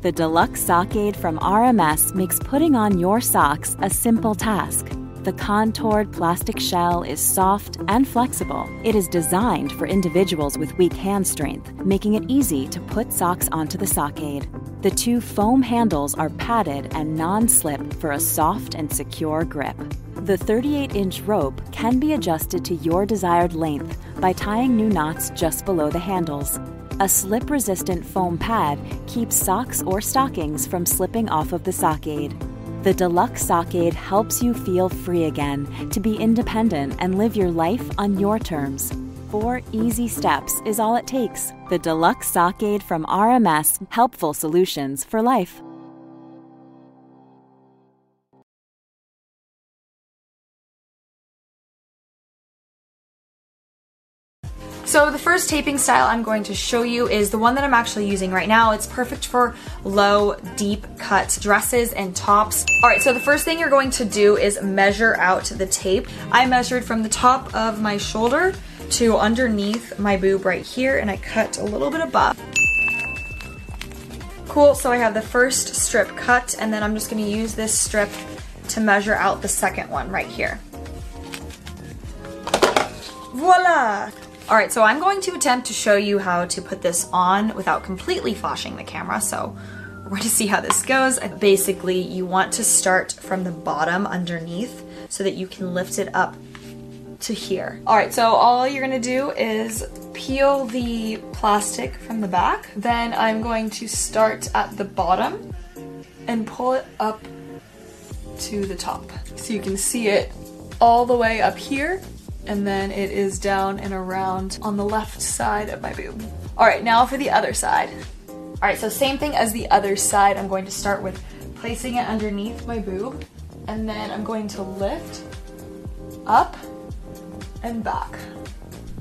The Deluxe Sock Aid from RMS makes putting on your socks a simple task. The contoured plastic shell is soft and flexible. It is designed for individuals with weak hand strength, making it easy to put socks onto the Sock Aid. The two foam handles are padded and non slip for a soft and secure grip. The 38 inch rope can be adjusted to your desired length by tying new knots just below the handles. A slip resistant foam pad keeps socks or stockings from slipping off of the Sock Aid. The Deluxe Sock Aid helps you feel free again to be independent and live your life on your terms. Four easy steps is all it takes. The Deluxe Sock Aid from RMS Helpful Solutions for Life. So the first taping style I'm going to show you is the one that I'm actually using right now. It's perfect for low, deep cut dresses and tops. All right, so the first thing you're going to do is measure out the tape. I measured from the top of my shoulder to underneath my boob right here and I cut a little bit above. Cool, so I have the first strip cut and then I'm just gonna use this strip to measure out the second one right here. Voila! All right, so I'm going to attempt to show you how to put this on without completely flashing the camera. So we're going to see how this goes. Basically, you want to start from the bottom underneath so that you can lift it up to here. All right, so all you're gonna do is peel the plastic from the back. Then I'm going to start at the bottom and pull it up to the top. So you can see it all the way up here and then it is down and around on the left side of my boob. All right, now for the other side. All right, so same thing as the other side. I'm going to start with placing it underneath my boob, and then I'm going to lift up and back.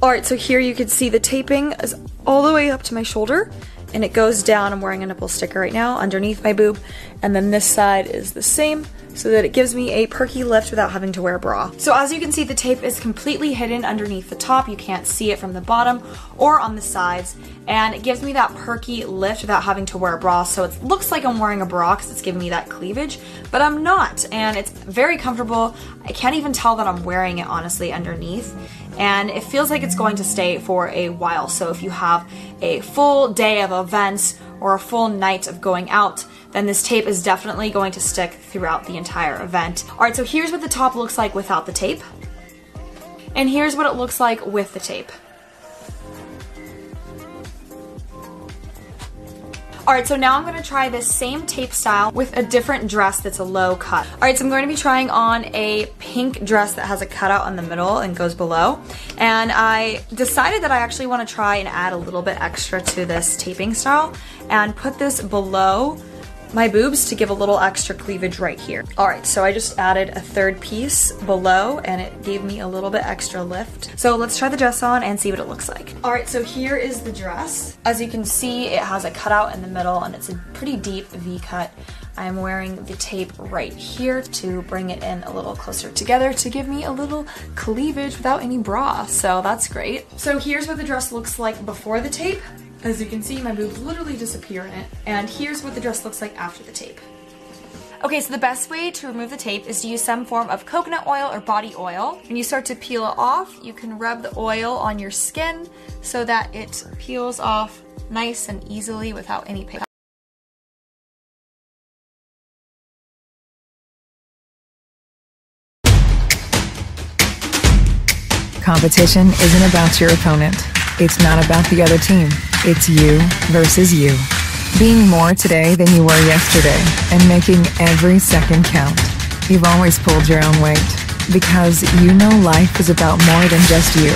All right, so here you can see the taping is all the way up to my shoulder, and it goes down. I'm wearing a nipple sticker right now underneath my boob, and then this side is the same so that it gives me a perky lift without having to wear a bra. So as you can see, the tape is completely hidden underneath the top. You can't see it from the bottom or on the sides. And it gives me that perky lift without having to wear a bra. So it looks like I'm wearing a bra because it's giving me that cleavage, but I'm not. And it's very comfortable. I can't even tell that I'm wearing it honestly underneath and it feels like it's going to stay for a while. So if you have a full day of events or a full night of going out, then this tape is definitely going to stick throughout the entire event. All right, so here's what the top looks like without the tape. And here's what it looks like with the tape. Alright, so now I'm going to try this same tape style with a different dress that's a low cut. Alright, so I'm going to be trying on a pink dress that has a cutout in the middle and goes below. And I decided that I actually want to try and add a little bit extra to this taping style and put this below my boobs to give a little extra cleavage right here. All right, so I just added a third piece below and it gave me a little bit extra lift. So let's try the dress on and see what it looks like. All right, so here is the dress. As you can see, it has a cutout in the middle and it's a pretty deep V cut. I'm wearing the tape right here to bring it in a little closer together to give me a little cleavage without any bra, so that's great. So here's what the dress looks like before the tape. As you can see, my boobs literally disappear in it. And here's what the dress looks like after the tape. Okay, so the best way to remove the tape is to use some form of coconut oil or body oil. When you start to peel it off, you can rub the oil on your skin so that it peels off nice and easily without any pain. Competition isn't about your opponent. It's not about the other team. It's you versus you. Being more today than you were yesterday and making every second count. You've always pulled your own weight because you know life is about more than just you.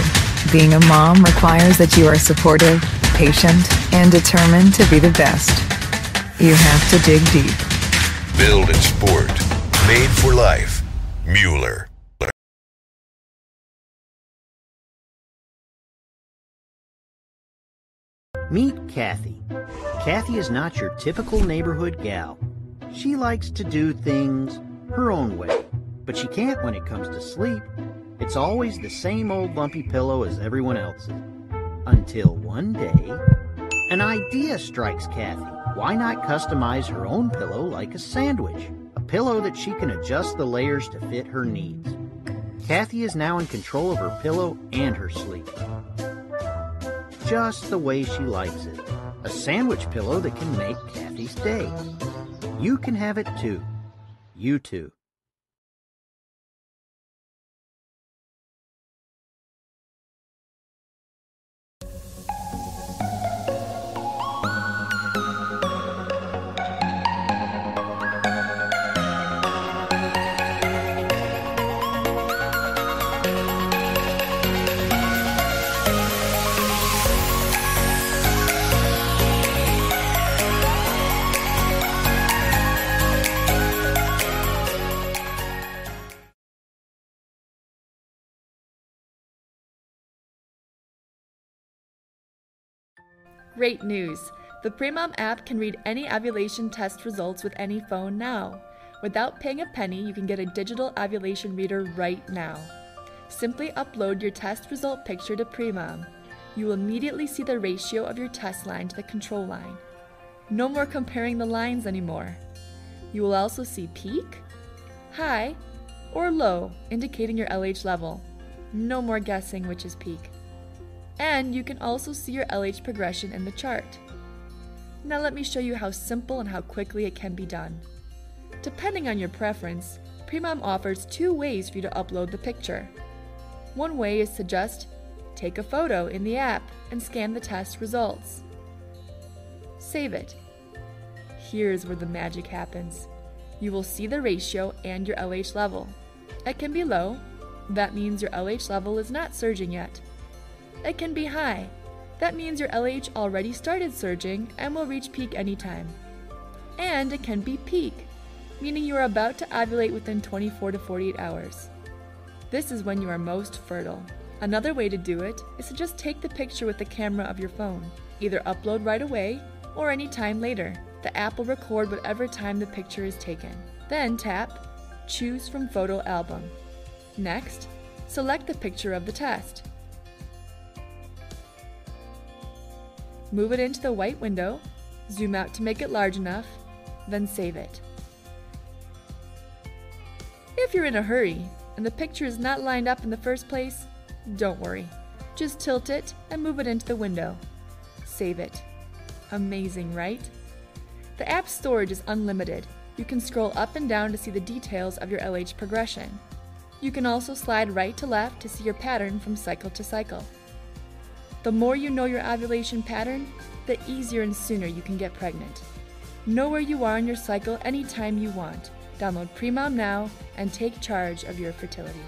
Being a mom requires that you are supportive, patient, and determined to be the best. You have to dig deep. Build and sport. Made for life. Mueller. Meet Kathy. Kathy is not your typical neighborhood gal. She likes to do things her own way, but she can't when it comes to sleep. It's always the same old lumpy pillow as everyone else's. Until one day, an idea strikes Kathy. Why not customize her own pillow like a sandwich? A pillow that she can adjust the layers to fit her needs. Kathy is now in control of her pillow and her sleep. Just the way she likes it. A sandwich pillow that can make Kathy's day. You can have it too. You too. Great news! The Premom app can read any ovulation test results with any phone now. Without paying a penny, you can get a digital ovulation reader right now. Simply upload your test result picture to Premom. You will immediately see the ratio of your test line to the control line. No more comparing the lines anymore. You will also see peak, high, or low, indicating your LH level. No more guessing which is peak and you can also see your LH progression in the chart. Now let me show you how simple and how quickly it can be done. Depending on your preference, Premom offers two ways for you to upload the picture. One way is to just take a photo in the app and scan the test results. Save it. Here's where the magic happens. You will see the ratio and your LH level. It can be low, that means your LH level is not surging yet it can be high. That means your LH already started surging and will reach peak anytime. And it can be peak, meaning you are about to ovulate within 24 to 48 hours. This is when you are most fertile. Another way to do it is to just take the picture with the camera of your phone. Either upload right away or any time later. The app will record whatever time the picture is taken. Then tap Choose from Photo Album. Next, select the picture of the test. Move it into the white window, zoom out to make it large enough, then save it. If you're in a hurry and the picture is not lined up in the first place, don't worry. Just tilt it and move it into the window. Save it. Amazing, right? The app's storage is unlimited. You can scroll up and down to see the details of your LH progression. You can also slide right to left to see your pattern from cycle to cycle. The more you know your ovulation pattern, the easier and sooner you can get pregnant. Know where you are in your cycle anytime you want. Download Premom now and take charge of your fertility.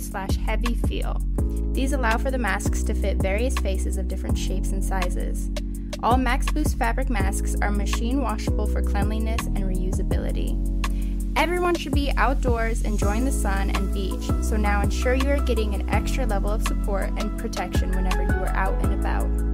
Slash heavy feel. These allow for the masks to fit various faces of different shapes and sizes. All Max Boost fabric masks are machine washable for cleanliness and reusability. Everyone should be outdoors enjoying the sun and beach, so now ensure you are getting an extra level of support and protection whenever you are out and about.